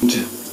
Gute.